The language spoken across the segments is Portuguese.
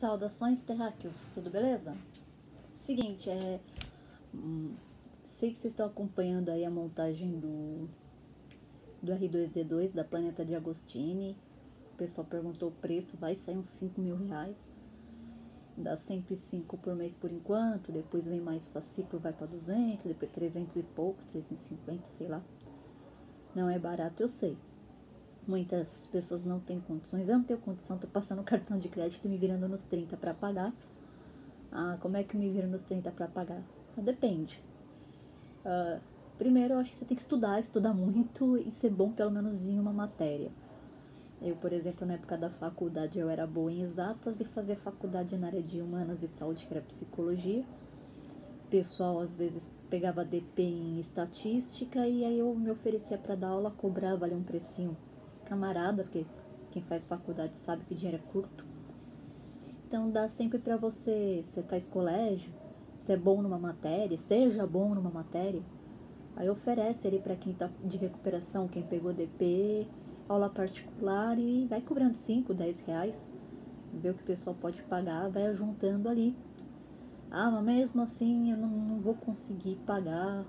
Saudações terráqueos, tudo beleza? Seguinte, é. hum, sei que vocês estão acompanhando aí a montagem do, do R2D2 da Planeta de Agostini. O pessoal perguntou o preço, vai sair uns 5 mil reais. Dá 105 por mês por enquanto, depois vem mais fascículo, vai para 200, depois 300 e pouco, 350, sei lá. Não é barato, eu sei. Muitas pessoas não têm condições. Eu não tenho condição, tô passando cartão de crédito e me virando nos 30 para pagar. Ah, como é que eu me viro nos 30 para pagar? Ah, depende. Ah, primeiro, eu acho que você tem que estudar, estudar muito e ser bom pelo menos em uma matéria. Eu, por exemplo, na época da faculdade, eu era boa em exatas e fazia faculdade na área de humanas e saúde, que era psicologia. O pessoal, às vezes, pegava DP em estatística e aí eu me oferecia para dar aula, cobrava ali um precinho camarada, porque quem faz faculdade sabe que dinheiro é curto. Então dá sempre para você, você faz colégio, você é bom numa matéria, seja bom numa matéria, aí oferece ali para quem tá de recuperação, quem pegou DP, aula particular e vai cobrando 5, 10 reais, vê o que o pessoal pode pagar, vai juntando ali. Ah, mas mesmo assim eu não, não vou conseguir pagar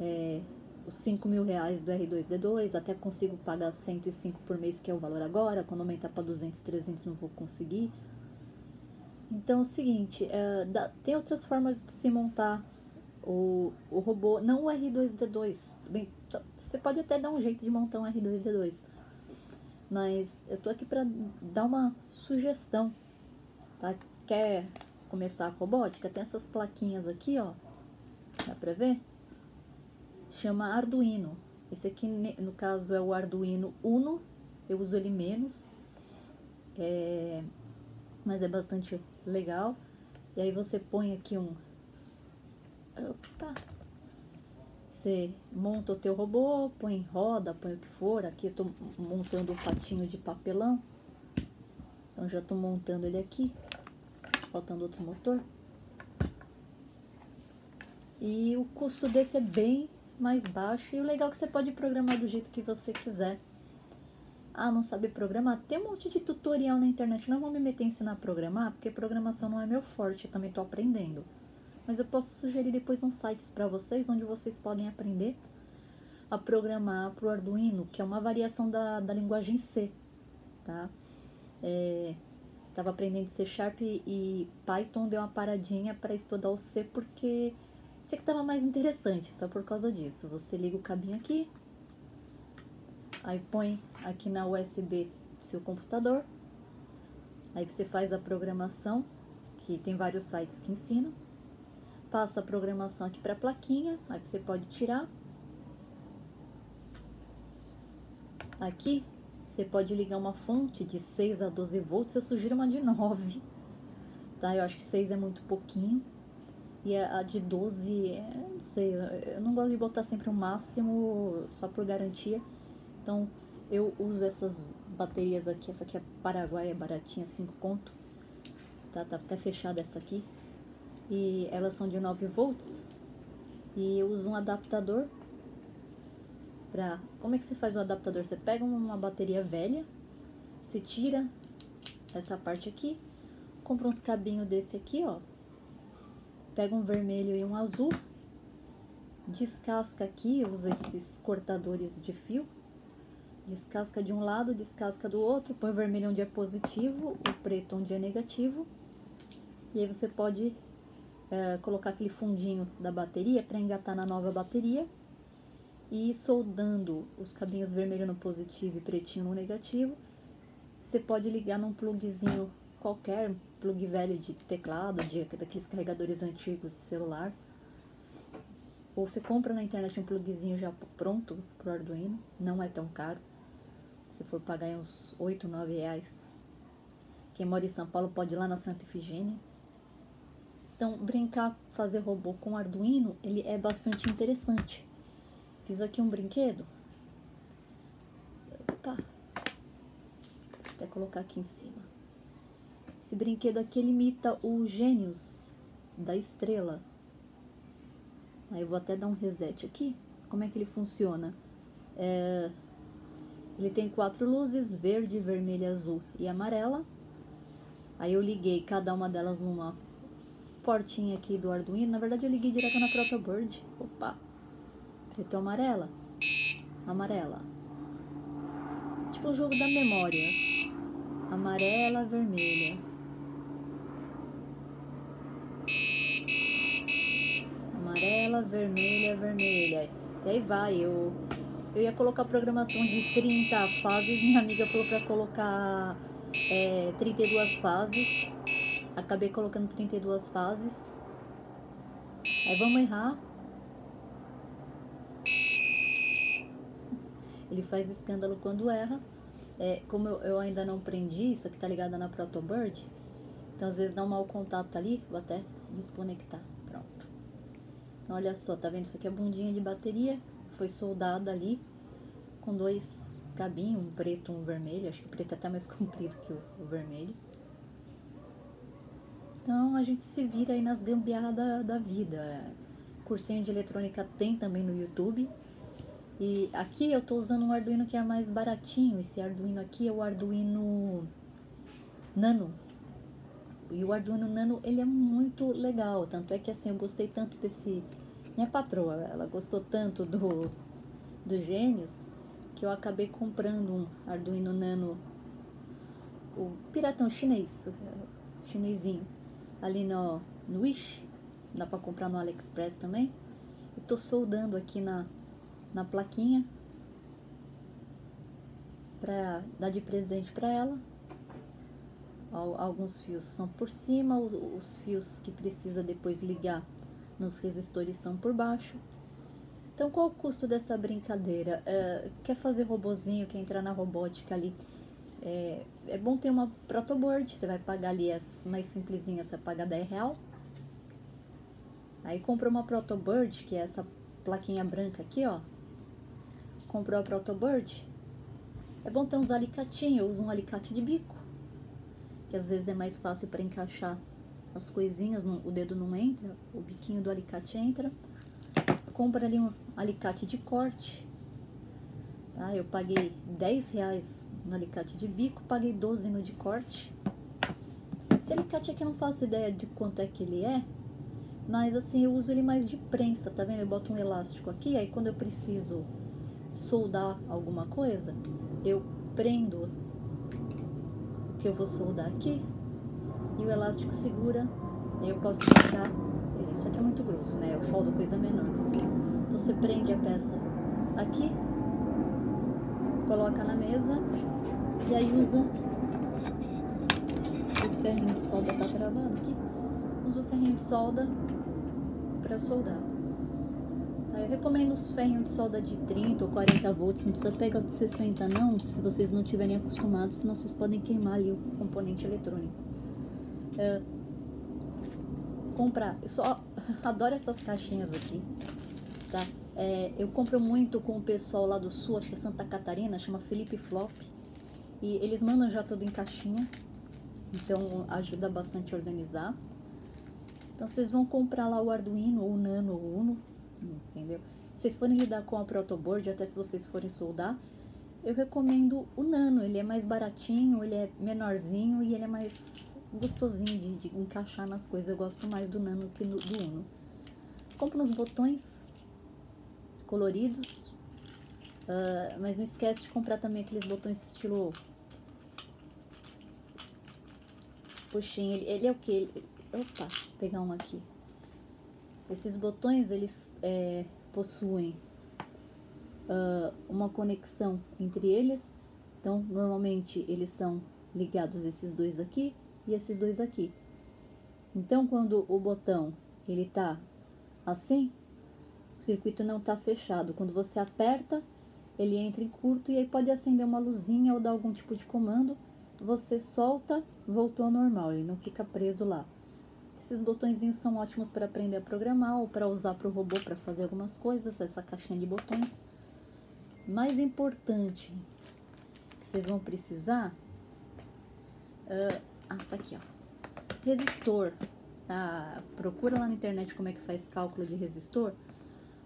é, os 5 mil reais do R2D2, até consigo pagar 105 por mês, que é o valor agora, quando aumentar para 200, 300 não vou conseguir. Então é o seguinte, é, dá, tem outras formas de se montar o, o robô, não o R2D2. Bem, você pode até dar um jeito de montar um R2D2, mas eu tô aqui para dar uma sugestão, tá? Quer começar a robótica? Tem essas plaquinhas aqui, ó, dá pra ver? Chama Arduino. Esse aqui, no caso, é o Arduino Uno. Eu uso ele menos, é, mas é bastante legal. E aí você põe aqui um... Opa! Você monta o teu robô, põe roda, põe o que for. Aqui eu tô montando um patinho de papelão. Então já tô montando ele aqui. Faltando outro motor. E o custo desse é bem mais baixo. E o legal é que você pode programar do jeito que você quiser. Ah, não sabe programar? Tem um monte de tutorial na internet. Não vou me meter em ensinar a programar, porque programação não é meu forte, eu também estou aprendendo. Mas eu posso sugerir depois uns sites para vocês, onde vocês podem aprender a programar para o Arduino, que é uma variação da, da linguagem C, tá? É, tava aprendendo C Sharp e Python, deu uma paradinha para estudar o C, porque esse aqui tava mais interessante, só por causa disso. Você liga o cabinho aqui, aí põe aqui na USB seu computador, aí você faz a programação, que tem vários sites que ensinam, passa a programação aqui para a plaquinha, aí você pode tirar. Aqui você pode ligar uma fonte de 6 a 12 volts, eu sugiro uma de 9, tá? Eu acho que 6 é muito pouquinho. E a, de 12, é, não sei, eu não gosto de botar sempre o um máximo só por garantia. Então eu uso essas baterias aqui, essa aqui é Paraguai, é baratinha, 5 conto. Tá, tá até fechada essa aqui. E elas são de 9 volts. E eu uso um adaptador pra... Como é que você faz o adaptador? Você pega uma bateria velha, se tira essa parte aqui, compra uns cabinhos desse aqui, ó, pega um vermelho e um azul, descasca aqui, usa esses cortadores de fio, descasca de um lado, descasca do outro, põe o vermelho onde é positivo, o preto onde é negativo, e aí você pode é, colocar aquele fundinho da bateria para engatar na nova bateria e soldando os cabinhos vermelho no positivo e pretinho no negativo. Você pode ligar num plugzinho qualquer plug velho de teclado, de, daqueles carregadores antigos de celular. Ou você compra na internet um plugzinho já pronto pro Arduino, não é tão caro. Se for pagar uns 8, 9 reais. Quem mora em São Paulo pode ir lá na Santa Efigênia. Então, brincar, fazer robô com Arduino, ele é bastante interessante. Fiz aqui um brinquedo. Opa! Vou até colocar aqui em cima. Esse brinquedo aqui imita o Gênios da estrela. Aí eu vou até dar um reset aqui. Como é que ele funciona? É, ele tem quatro luzes, verde, vermelha, azul e amarela. Aí eu liguei cada uma delas numa portinha aqui do Arduino. Na verdade eu liguei direto na Protobird. Opa! Preto ou amarela? Amarela. Tipo o jogo da memória. Amarela, vermelha. Vermelha, vermelha. E aí vai, eu eu ia colocar programação de 30 fases, minha amiga falou para colocar é, 32 fases. Acabei colocando 32 fases. Aí vamos errar. Ele faz escândalo quando erra. É, como eu, eu, ainda não prendi, isso aqui tá ligada na Protobird. Então às vezes dá um mau contato ali, vou até desconectar. Então olha só, tá vendo? Isso aqui é a bundinha de bateria foi soldada ali com dois cabinhos, um preto um vermelho. Acho que o preto é até mais comprido que o, o vermelho. Então a gente se vira aí nas gambiarras da, da vida. Cursinho de eletrônica tem também no YouTube. E aqui eu estou usando um Arduino que é mais baratinho. Esse Arduino aqui é o Arduino Nano. E o Arduino Nano ele é muito legal. Tanto é que assim eu gostei tanto desse minha patroa, ela gostou tanto do, do Gênios que eu acabei comprando um Arduino Nano, o piratão chinês, chinesinho, ali no, no Wish, dá para comprar no AliExpress também. Eu tô soldando aqui na, na plaquinha para dar de presente para ela. Alguns fios são por cima, os fios que precisa depois ligar nos resistores são por baixo. Então, qual o custo dessa brincadeira? É, quer fazer robozinho, quer entrar na robótica ali? É, é, bom ter uma protoboard, você vai pagar ali as mais simplesinhas, você paga 10 real. Aí comprou uma protoboard, que é essa plaquinha branca aqui, ó. Comprou a protoboard. É bom ter uns alicatinhos, eu uso um alicate de bico, que às vezes é mais fácil para encaixar as coisinhas, o dedo não entra, o biquinho do alicate entra. Compra ali um alicate de corte. Tá? Eu paguei 10 reais no alicate de bico, paguei 12 no de corte. Esse alicate aqui eu não faço ideia de quanto é que ele é, mas assim, eu uso ele mais de prensa, tá vendo? Eu boto um elástico aqui, aí quando eu preciso soldar alguma coisa, eu prendo eu vou soldar aqui e o elástico segura, eu posso deixar, isso aqui é muito grosso, né, eu soldo coisa menor. Então você prende a peça aqui, coloca na mesa e aí usa o ferrinho de solda, tá travado aqui, usa o ferrinho de solda para soldar. Eu recomendo os ferrinhos de solda de 30 ou 40 volts, não precisa pegar o de 60 não, se vocês não estiverem acostumados, senão vocês podem queimar ali o componente eletrônico é, comprar. Eu só adoro essas caixinhas aqui, tá? É, eu compro muito com o pessoal lá do sul, acho que é Santa Catarina, chama Felipe Flop. E eles mandam já tudo em caixinha, então ajuda bastante a organizar. Então vocês vão comprar lá o Arduino, ou o Nano, ou Uno, entendeu? Se vocês forem lidar com a protoboard, até se vocês forem soldar, eu recomendo o Nano. Ele é mais baratinho, ele é menorzinho e ele é mais gostosinho de, de, encaixar nas coisas. Eu gosto mais do Nano que do Uno. Compro uns botões coloridos. Uh, mas não esquece de comprar também aqueles botões estilo... Puxinho, ele, ele é o que? Opa, vou pegar um aqui. Esses botões, eles é, possuem uh, uma conexão entre eles. Então, normalmente, eles são ligados esses dois aqui e esses dois aqui. Então, quando o botão ele tá assim, o circuito não tá fechado. Quando você aperta, ele entra em curto e aí pode acender uma luzinha ou dar algum tipo de comando. Você solta, voltou ao normal, ele não fica preso lá. Esses botõezinhos são ótimos para aprender a programar ou para usar para o robô para fazer algumas coisas, essa caixinha de botões. Mais importante que vocês vão precisar uh, ah, tá aqui, ó. Resistor. Ah, procura lá na internet como é que faz cálculo de resistor.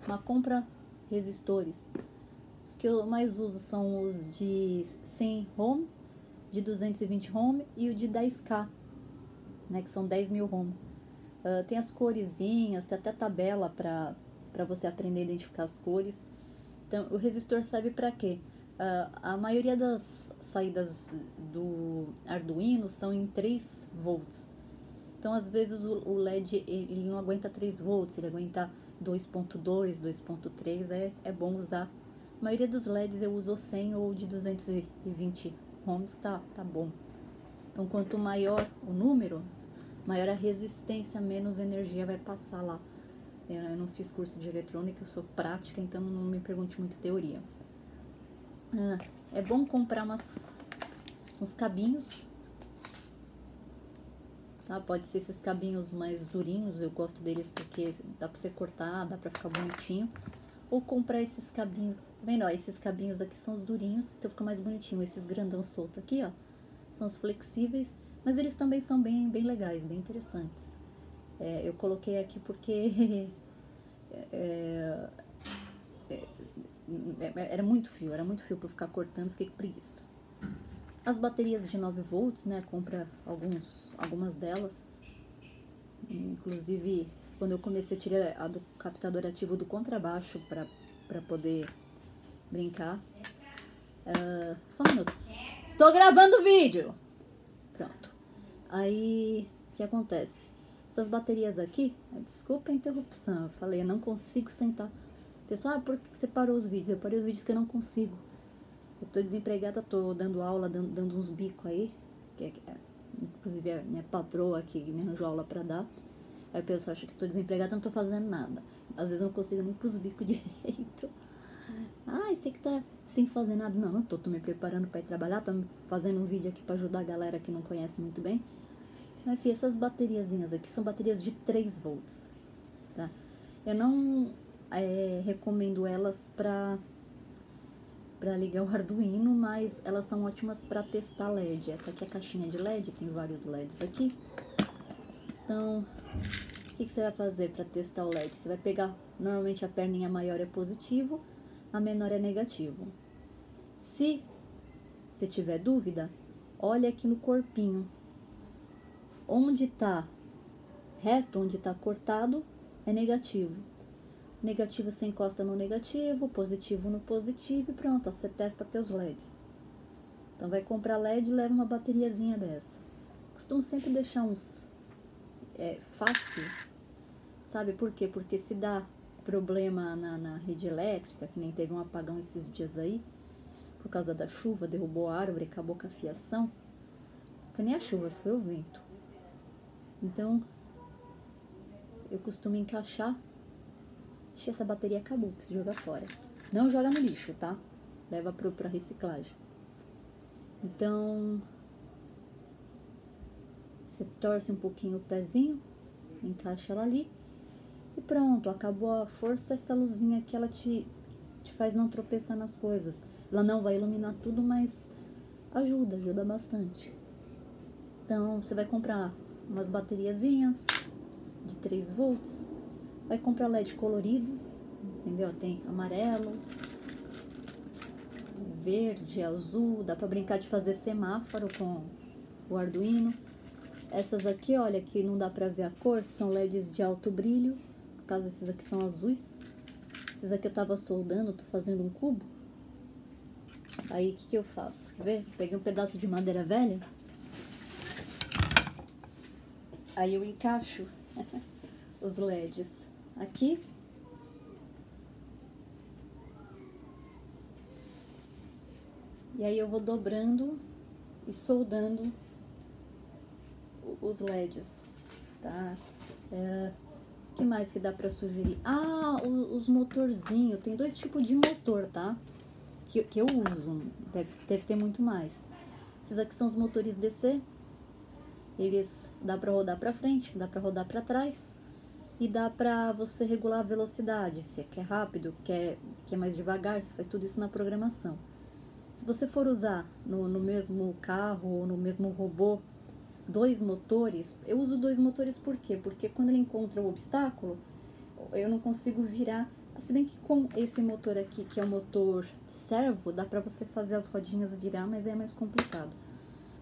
Uma compra resistores. Os que eu mais uso são os de 100 ohm, de 220 ohm e o de 10k. né, que são 10 mil ohm. Uh, tem as coresinhas, tem até tabela para você aprender a identificar as cores. Então, o resistor serve para quê? Uh, a maioria das saídas do Arduino são em 3 volts. Então, às vezes, o, o LED ele não aguenta 3 volts, ele aguenta 2.2, 2.3, é, é bom usar. A maioria dos LEDs eu uso 100 ou de 220 ohms, tá, tá bom. Então, quanto maior o número, maior a resistência, menos energia vai passar lá. Eu não fiz curso de eletrônica, eu sou prática, então não me pergunte muito teoria. Ah, é bom comprar umas, uns cabinhos. Tá? Pode ser esses cabinhos mais durinhos, eu gosto deles porque dá pra você cortar, dá pra ficar bonitinho. Ou comprar esses cabinhos, vendo? Ó, esses cabinhos aqui são os durinhos, então fica mais bonitinho. Esses grandão solto aqui, ó são os flexíveis, mas eles também são bem, bem legais, bem interessantes. É, eu coloquei aqui porque é, é, é, era muito fio, era muito fio para ficar cortando, fiquei com preguiça. As baterias de 9 volts, né, compra alguns, algumas delas. Inclusive, quando eu comecei, eu tirei a do captador ativo do contrabaixo para poder brincar. Uh, só um minuto. Tô gravando vídeo. Pronto. Aí, o que acontece? Essas baterias aqui, desculpa a interrupção, eu falei, eu não consigo sentar. Pessoal, ah, por que você parou os vídeos? Eu parei os vídeos que eu não consigo. Eu tô desempregada, tô dando aula, dando, dando uns bicos aí, que é, é, inclusive a minha patroa aqui me arranjou aula pra dar. Aí o pessoal acha que tô desempregada, não tô fazendo nada. Às vezes eu não consigo nem pros bicos direito. Ah, sei que tá sem fazer nada. Não, não tô, tô me preparando para ir trabalhar, tô fazendo um vídeo aqui para ajudar a galera que não conhece muito bem. Mas, filha, essas bateriazinhas aqui são baterias de 3 volts, tá? Eu não é, recomendo elas para para ligar o Arduino, mas elas são ótimas para testar LED. Essa aqui é a caixinha de LED, tem vários LEDs aqui. Então, o que, que você vai fazer para testar o LED? Você vai pegar, normalmente a perninha maior é positivo, a menor é negativo. Se você tiver dúvida, olha aqui no corpinho. Onde está reto, onde está cortado, é negativo. Negativo você encosta no negativo, positivo no positivo e pronto, você testa teus LEDs. Então vai comprar LED e leva uma bateriazinha dessa. Costumo sempre deixar uns é, fácil, sabe por quê? Porque se dá problema na, na rede elétrica, que nem teve um apagão esses dias aí, por causa da chuva, derrubou a árvore, acabou com a fiação. Foi nem a chuva, foi o vento. Então, eu costumo encaixar. Ixi, essa bateria acabou, preciso jogar fora. Não joga no lixo, tá? Leva pro, pra reciclagem. Então, você torce um pouquinho o pezinho, encaixa ela ali e pronto, acabou a força, essa luzinha aqui ela te, te faz não tropeçar nas coisas. Ela não vai iluminar tudo, mas ajuda, ajuda bastante. Então, você vai comprar umas bateriazinhas de 3 volts, vai comprar LED colorido, entendeu? Tem amarelo, verde, azul, dá para brincar de fazer semáforo com o Arduino. Essas aqui, olha, que não dá para ver a cor, são LEDs de alto brilho, no caso, esses aqui são azuis. Esses aqui eu tava soldando, tô fazendo um cubo. Aí, o que que eu faço? Quer ver? Peguei um pedaço de madeira velha. Aí eu encaixo os LEDs aqui. E aí eu vou dobrando e soldando os LEDs, tá? É, que mais que dá pra sugerir? Ah, os, motorzinhos. Tem dois tipos de motor, tá? Que, que eu uso. Deve, deve ter muito mais. Esses aqui são os motores DC. Eles dá pra rodar pra frente, dá pra rodar pra trás. E dá pra você regular a velocidade. Se quer rápido, quer, quer mais devagar, você faz tudo isso na programação. Se você for usar no, no mesmo carro ou no mesmo robô dois motores, eu uso dois motores por quê? Porque quando ele encontra o obstáculo, eu não consigo virar. Se bem que com esse motor aqui, que é o motor servo, dá para você fazer as rodinhas virar, mas é mais complicado.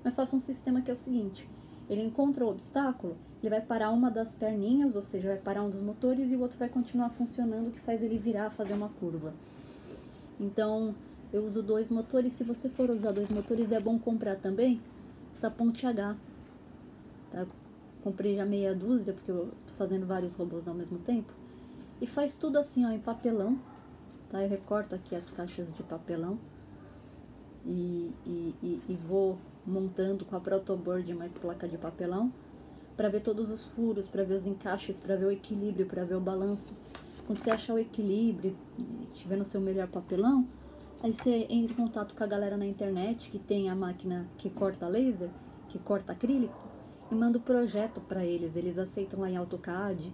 Mas faço um sistema que é o seguinte: Ele encontra o obstáculo, ele vai parar uma das perninhas, ou seja, vai parar um dos motores e o outro vai continuar funcionando, o que faz ele virar, fazer uma curva. Então, eu uso dois motores. Se você for usar dois motores, é bom comprar também essa ponte H. Tá? Comprei já meia dúzia, porque eu tô fazendo vários robôs ao mesmo tempo. E faz tudo assim, ó, em papelão. Tá? Eu recorto aqui as caixas de papelão. E, e, e, e vou montando com a protoboard mais placa de papelão para ver todos os furos, para ver os encaixes, para ver o equilíbrio, para ver o balanço. Quando você achar o equilíbrio e tiver no seu melhor papelão, aí você entra em contato com a galera na internet que tem a máquina que corta laser, que corta acrílico, e manda o projeto para eles. Eles aceitam lá em AutoCAD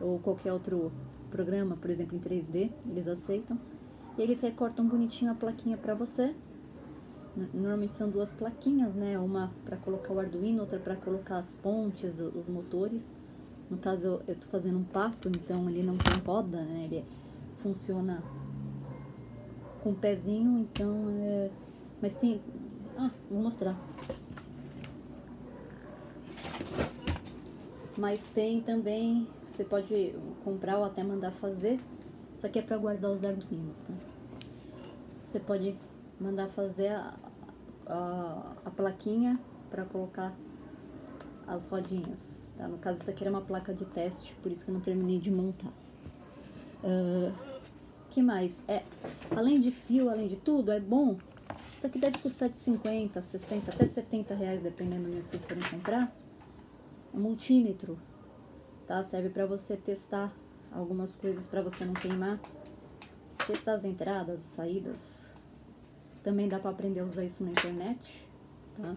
ou qualquer outro programa, por exemplo em 3D, eles aceitam. E eles recortam bonitinho a plaquinha para você Normalmente são duas plaquinhas, né? Uma para colocar o Arduino, outra para colocar as pontes, os motores. No caso, eu, tô fazendo um pato, então ele não tem roda, né? Ele funciona com o pezinho, então é... Mas tem... Ah, vou mostrar. Mas tem também, você pode comprar ou até mandar fazer. Isso aqui é para guardar os Arduinos, tá? Você pode mandar fazer a, a, a plaquinha para colocar as rodinhas. Tá? No caso, isso aqui era uma placa de teste, por isso que eu não terminei de montar. Uh, que mais? É, além de fio, além de tudo, é bom. Isso aqui deve custar de 50, 60, até 70 reais, dependendo de onde vocês forem comprar. Um multímetro, tá? Serve para você testar algumas coisas para você não queimar. Testar as entradas, saídas, também dá para aprender a usar isso na internet, tá?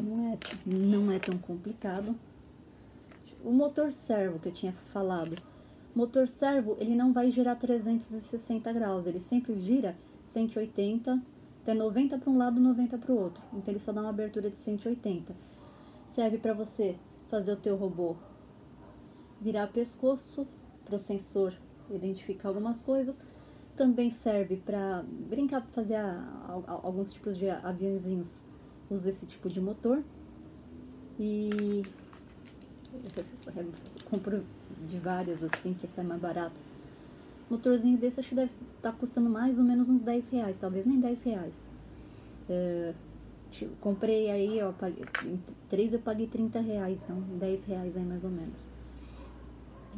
Não é, não é tão complicado. O motor servo que eu tinha falado. Motor servo, ele não vai girar 360 graus, ele sempre gira 180, tem 90 para um lado, 90 para o outro. Então ele só dá uma abertura de 180. Serve para você fazer o teu robô virar pescoço para o sensor identificar algumas coisas também serve para brincar, para fazer a, a, alguns tipos de aviãozinhos. Usa esse tipo de motor. E compro de várias assim, que sai mais barato. Motorzinho desse acho que deve estar tá custando mais ou menos uns 10 reais, talvez nem 10 reais. É, comprei aí, ó, paguei, em três eu paguei 30 reais, então 10 reais aí mais ou menos.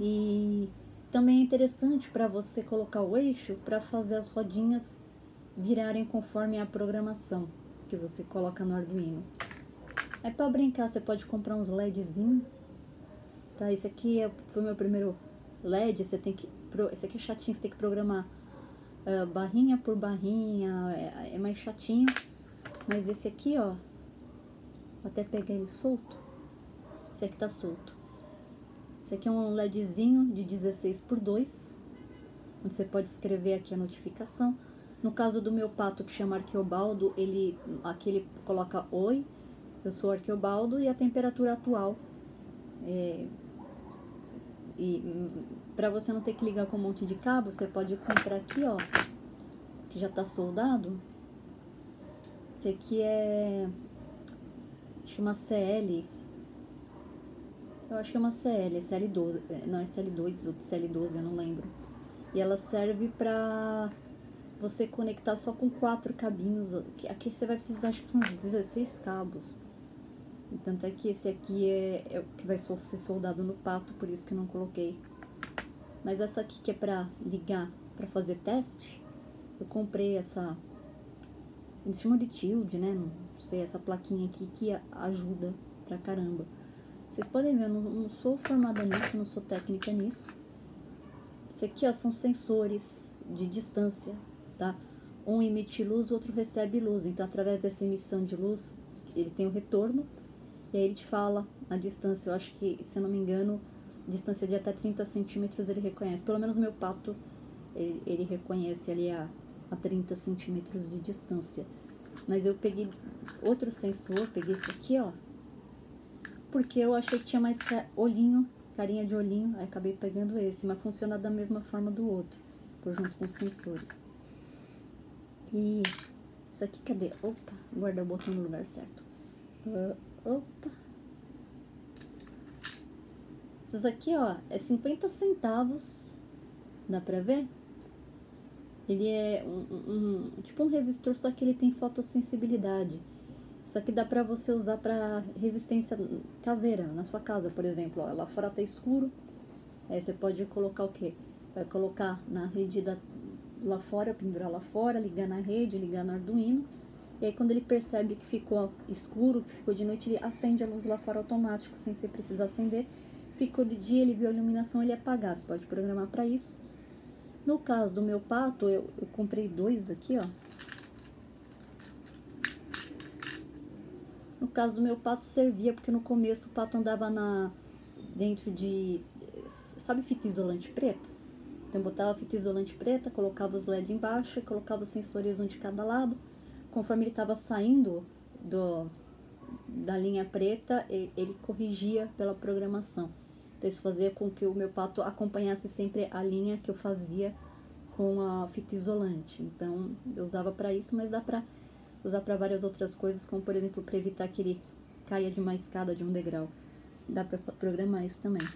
E também é interessante para você colocar o eixo para fazer as rodinhas virarem conforme a programação que você coloca no Arduino. É para brincar, você pode comprar uns LEDzinho. Tá, esse aqui é, foi meu primeiro LED, você tem que esse aqui é chatinho, você tem que programar uh, barrinha por barrinha, é, é mais chatinho. Mas esse aqui, ó, até pegar ele solto. Esse aqui tá solto. Esse aqui é um LEDzinho de 16 por 2, onde você pode escrever aqui a notificação. No caso do meu pato que chama Arqueobaldo, ele, aqui ele coloca Oi, eu sou Arqueobaldo e a temperatura atual. É, e para você não ter que ligar com um monte de cabo, você pode comprar aqui, ó, que já tá soldado. Esse aqui é, uma CL eu acho que é uma CL, CL12. É, não, é CL2 ou CL12, eu não lembro. E ela serve pra você conectar só com quatro cabinhos. Aqui você vai precisar acho que uns 16 cabos. Tanto é que esse aqui é, é o que vai ser soldado no pato, por isso que eu não coloquei. Mas essa aqui que é pra ligar, pra fazer teste, eu comprei essa... Eles chamam de Tild, né? Não sei, essa plaquinha aqui que ajuda pra caramba. Vocês podem ver, eu não, não sou formada nisso, não sou técnica nisso. Isso aqui, ó, são sensores de distância, tá? Um emite luz, o outro recebe luz. Então, através dessa emissão de luz, ele tem o retorno. E aí ele te fala a distância. Eu acho que, se eu não me engano, distância de até 30 centímetros ele reconhece. Pelo menos meu pato, ele, ele reconhece ali a, a 30 centímetros de distância. Mas eu peguei outro sensor, peguei esse aqui, ó porque eu achei que tinha mais olhinho, carinha de olhinho, aí acabei pegando esse, mas funciona da mesma forma do outro, por junto com os sensores. E isso aqui, cadê? Opa, guarda o botão no lugar certo. Uh, opa, Isso aqui, ó, é 50 centavos. Dá pra ver? Ele é um, um, um, tipo um resistor, só que ele tem fotossensibilidade. Isso aqui dá pra você usar pra resistência caseira, na sua casa, por exemplo. Ó, lá fora tá escuro. Aí você pode colocar o quê? Vai colocar na rede da, lá fora, pendurar lá fora, ligar na rede, ligar no Arduino. E aí quando ele percebe que ficou escuro, que ficou de noite, ele acende a luz lá fora automático, sem você precisar acender. Ficou de dia, ele viu a iluminação, ele apagar. Você pode programar para isso. No caso do meu pato, eu, eu comprei dois aqui, ó. No caso do meu pato, servia, porque no começo o pato andava na dentro de... Sabe fita isolante preta? Então, eu botava fita isolante preta, colocava os LED embaixo, colocava os sensores um de cada lado. Conforme ele estava saindo do, da linha preta, ele, ele corrigia pela programação. Então isso fazia com que o meu pato acompanhasse sempre a linha que eu fazia com a fita isolante. Então eu usava para isso, mas dá para usar para várias outras coisas, como por exemplo para evitar que ele caia de uma escada de um degrau. Dá para programar isso também.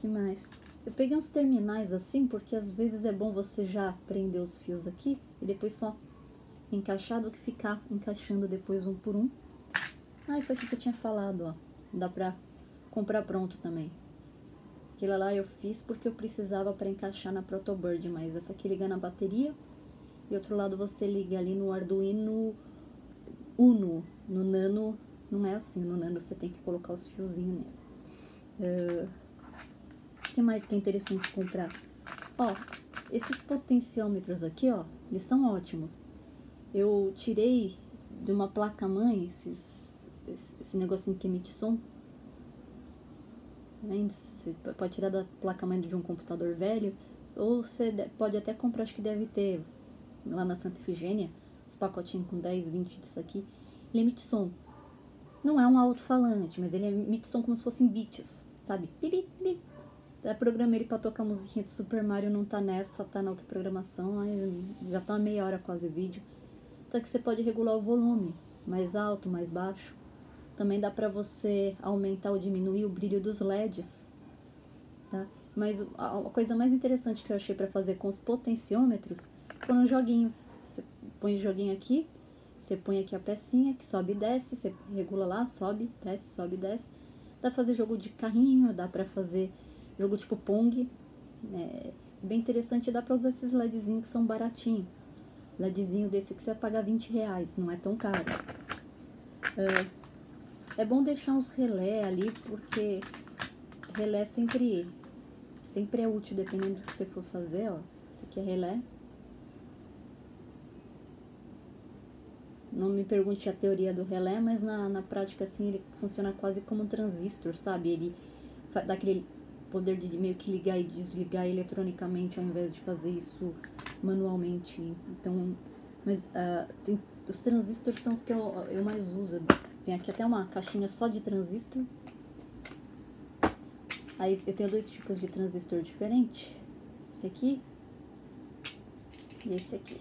que mais? Eu peguei uns terminais assim, porque às vezes é bom você já prender os fios aqui e depois só encaixar do que ficar encaixando depois um por um. Ah, isso aqui que eu tinha falado, ó. Dá pra comprar pronto também. Aquilo lá eu fiz porque eu precisava para encaixar na Protobird, mas essa aqui liga na bateria. E outro lado você liga ali no Arduino Uno. No Nano não é assim, no Nano você tem que colocar os fiozinhos nele. Uh, o que mais que é interessante comprar? Ó, esses potenciômetros aqui, ó, eles são ótimos. Eu tirei de uma placa-mãe esses esse negocinho que emite som. Tá? Você pode tirar da placa-mãe de um computador velho, ou você pode até comprar, acho que deve ter lá na Santa Efigênia, os pacotinhos com 10, 20 disso aqui. Ele emite som. Não é um alto-falante, mas ele emite som como se fossem bits, sabe? Bip, bip, Até programei ele pra tocar a musiquinha de Super Mario, não tá nessa, tá na outra programação, já tá meia hora quase o vídeo. Só que você pode regular o volume, mais alto, mais baixo. Também dá para você aumentar ou diminuir o brilho dos LEDs, tá? Mas a coisa mais interessante que eu achei para fazer com os potenciômetros foram joguinhos. Você põe o joguinho aqui, você põe aqui a pecinha que sobe e desce, você regula lá, sobe, desce, sobe e desce. Dá pra fazer jogo de carrinho, dá pra fazer jogo tipo Pong. É bem interessante, dá pra usar esses LEDzinhos que são baratinhos. LEDzinho desse que você vai pagar 20 reais, não é tão caro. Uh, é bom deixar uns relé ali, porque relé sempre, sempre é útil, dependendo do que você for fazer, ó. Esse aqui é relé. Não me pergunte a teoria do relé, mas na, na prática, assim, ele funciona quase como um transistor, sabe? Ele dá aquele poder de meio que ligar e desligar eletronicamente, ao invés de fazer isso manualmente. Então, mas uh, tem, os transistores são os que eu, eu mais uso. Tem aqui até uma caixinha só de transistor. Aí eu tenho dois tipos de transistor diferentes. Esse aqui e esse aqui.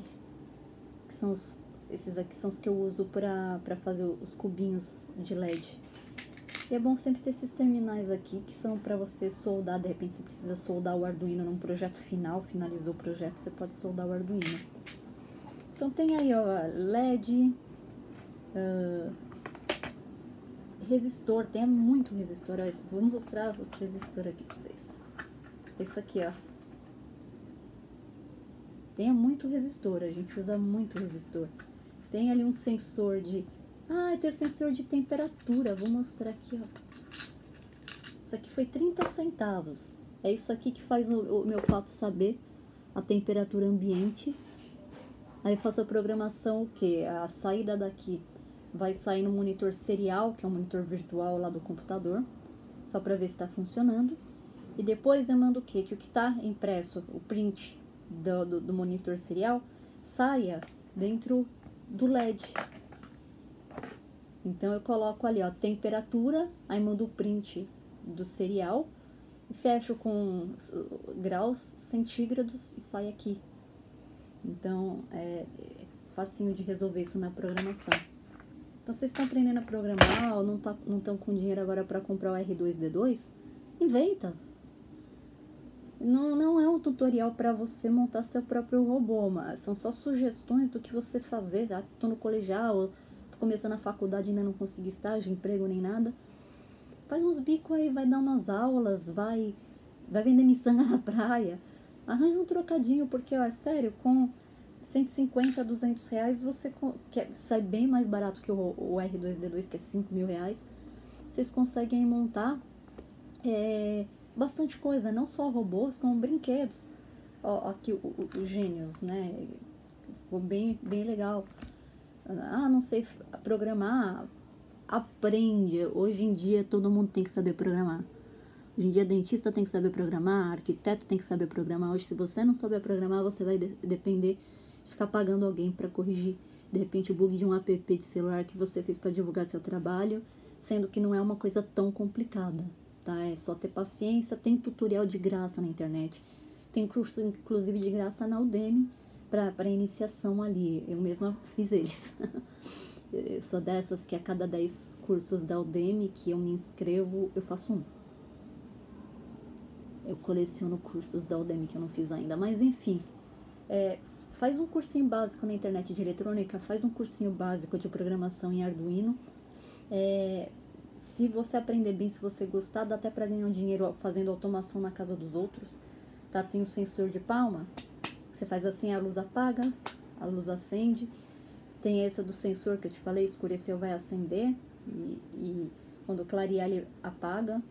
Que são os, esses aqui são os que eu uso para fazer os cubinhos de LED. E é bom sempre ter esses terminais aqui que são para você soldar. De repente você precisa soldar o Arduino num projeto final, finalizou o projeto, você pode soldar o Arduino. Então tem aí ó, LED, uh, resistor, tem muito resistor. Vou mostrar os resistor aqui pra vocês. Esse aqui, ó. Tem muito resistor, a gente usa muito resistor. Tem ali um sensor de... Ah, tem o sensor de temperatura, vou mostrar aqui, ó. Isso aqui foi 30 centavos. É isso aqui que faz o, o meu pato saber a temperatura ambiente. Aí eu faço a programação, o que? A saída daqui vai sair no monitor serial, que é um monitor virtual lá do computador, só para ver se está funcionando. E depois eu mando o quê? Que o que está impresso, o print do, do, do, monitor serial, saia dentro do LED. Então eu coloco ali, ó, temperatura, aí mando o print do serial e fecho com graus centígrados e sai aqui. Então é, é facinho de resolver isso na programação. Então vocês estão aprendendo a programar ou não tá, não estão com dinheiro agora para comprar o R2D2? Inventa. Não, não é um tutorial para você montar seu próprio robô, mas são só sugestões do que você fazer. Ah, tô no colegial, tô começando a faculdade ainda não consegui estágio, emprego nem nada. Faz uns bicos aí, vai dar umas aulas, vai vai vender miçanga na praia. Arranja um trocadinho, porque, ó, é sério, com 150, 200 reais, você quer, sai bem mais barato que o, o R2D2, que é 5 mil reais. Vocês conseguem montar é, bastante coisa, não só robôs, como brinquedos. Ó, aqui os gênios, né? Ficou bem, bem legal. Ah, não sei programar. Aprende. Hoje em dia todo mundo tem que saber programar. Hoje em dia, dentista tem que saber programar, arquiteto tem que saber programar. Hoje, se você não souber programar, você vai de depender de ficar pagando alguém para corrigir, de repente, o bug de um app de celular que você fez para divulgar seu trabalho, sendo que não é uma coisa tão complicada, tá? É só ter paciência. Tem tutorial de graça na internet. Tem curso, inclusive, de graça na Udemy para iniciação ali. Eu mesma fiz eles. eu sou dessas que a cada 10 cursos da Udemy que eu me inscrevo, eu faço um. Eu coleciono cursos da Udemy que eu não fiz ainda, mas enfim. É, faz um cursinho básico na internet de eletrônica, faz um cursinho básico de programação em Arduino. É, se você aprender bem, se você gostar, dá até para ganhar um dinheiro fazendo automação na casa dos outros. Tá? Tem o sensor de palma. Você faz assim, a luz apaga, a luz acende. Tem essa do sensor que eu te falei, escureceu, vai acender. E, e quando clarear, ele apaga.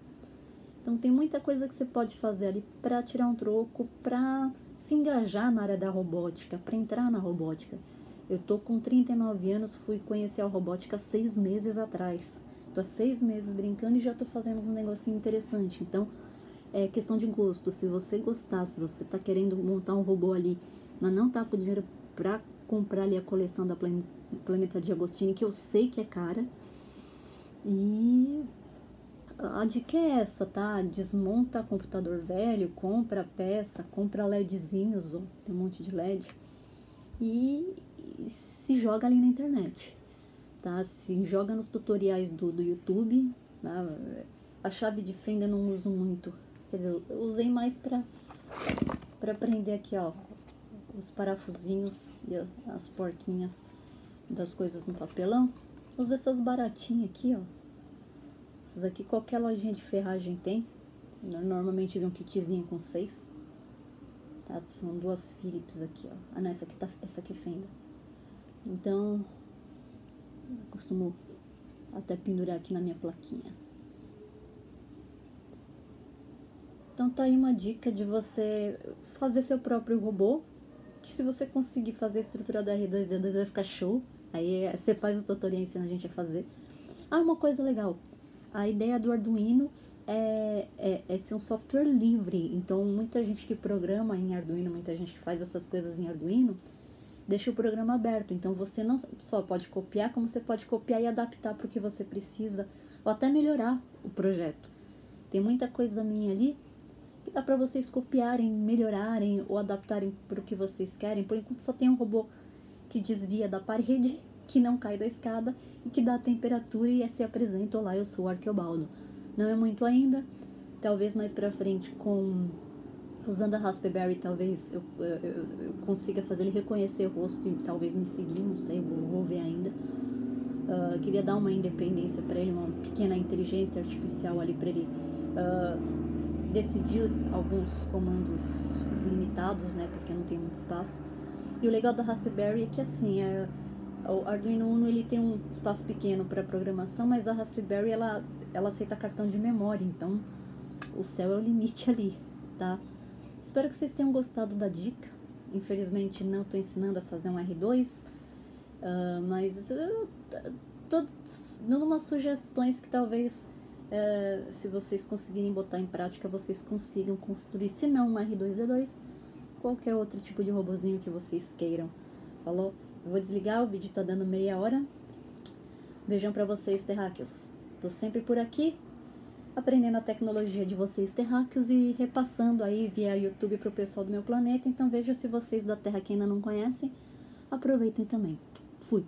Então tem muita coisa que você pode fazer ali para tirar um troco, para se engajar na área da robótica, para entrar na robótica. Eu tô com 39 anos, fui conhecer a robótica seis meses atrás. Tô há seis meses brincando e já tô fazendo uns negocinhos interessantes. Então, é questão de gosto. Se você gostar, se você tá querendo montar um robô ali, mas não tá com dinheiro para comprar ali a coleção da Planeta de Agostini, que eu sei que é cara, e a dica é essa, tá? Desmonta computador velho, compra peça, compra LEDzinhos, ó, tem um monte de LED, e se joga ali na internet, tá? Se joga nos tutoriais do, do YouTube, tá? A chave de fenda eu não uso muito, quer dizer, eu usei mais pra, pra aprender aqui, ó, os parafusinhos e as porquinhas das coisas no papelão. Usa essas baratinhas aqui, ó essas aqui qualquer lojinha de ferragem tem. Normalmente vem um kitzinho com seis. Tá? São duas Philips aqui, ó. Ah, não, essa aqui, tá, essa aqui é fenda. Então, eu costumo até pendurar aqui na minha plaquinha. Então tá aí uma dica de você fazer seu próprio robô, que se você conseguir fazer a estrutura da R2D2 vai ficar show. Aí você faz o tutorial e ensina a gente a fazer. Ah, uma coisa legal, a ideia do Arduino é, é, é, ser um software livre. Então, muita gente que programa em Arduino, muita gente que faz essas coisas em Arduino, deixa o programa aberto. Então, você não só pode copiar, como você pode copiar e adaptar para o que você precisa, ou até melhorar o projeto. Tem muita coisa minha ali que dá para vocês copiarem, melhorarem ou adaptarem para o que vocês querem. Por enquanto, só tem um robô que desvia da parede que não cai da escada e que dá a temperatura e se apresenta, olá, eu sou o Arqueobaldo. Não é muito ainda, talvez mais pra frente com usando a Raspberry talvez eu, eu, eu consiga fazer ele reconhecer o rosto e talvez me seguir, não sei, vou, vou ver ainda. Uh, queria dar uma independência para ele, uma pequena inteligência artificial ali para ele uh, decidir alguns comandos limitados, né, porque não tem muito espaço. E o legal da Raspberry é que assim, é, o Arduino Uno ele tem um espaço pequeno para programação, mas a Raspberry ela, ela aceita cartão de memória, então o céu é o limite ali, tá? Espero que vocês tenham gostado da dica. Infelizmente não estou ensinando a fazer um R2, uh, ah, mas tô dando umas sugestões que talvez, uh, se vocês conseguirem botar em prática, vocês consigam construir, se não um R2D2, qualquer outro tipo de robozinho que vocês queiram. Falou? Eu vou desligar, o vídeo tá dando meia hora. Beijão para vocês, terráqueos. Tô sempre por aqui, aprendendo a tecnologia de vocês, terráqueos, e repassando aí via YouTube pro pessoal do meu planeta. Então veja se vocês da Terra que ainda não conhecem, aproveitem também. Fui!